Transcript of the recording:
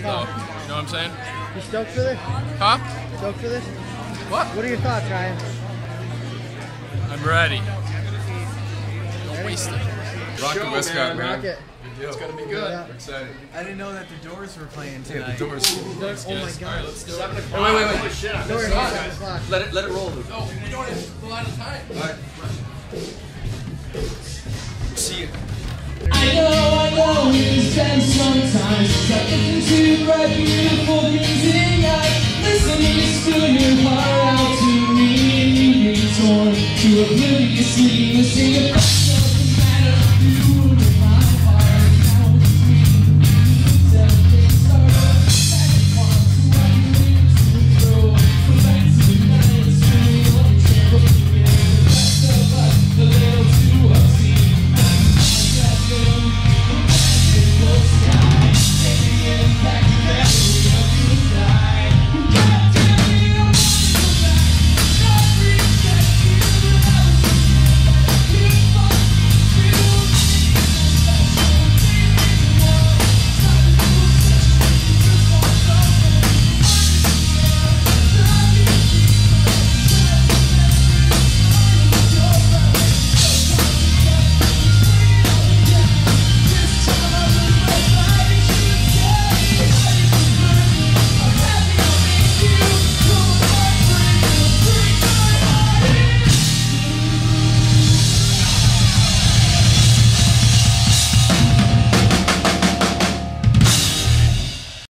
though. You know what I'm saying? You stoked for this? Huh? Stoked for this? What? What are your thoughts, Ryan? I'm ready. Don't waste it. Rock the Westcott, man. Rock it. It's gonna be good. Yeah. I'm excited. I didn't know that the Doors were playing Yeah, tonight. the doors. Oh my god. let's do it. Oh, wait, wait, wait, wait. Door, seven o'clock. Let it, let it roll. Luke. Oh, we don't have a lot of time. All right. See you. I know, I know, it's been some eyes Step into bright, beautiful music I'm listening to your heart out to me. Being torn to oblivious, leading to sing about nothing matter.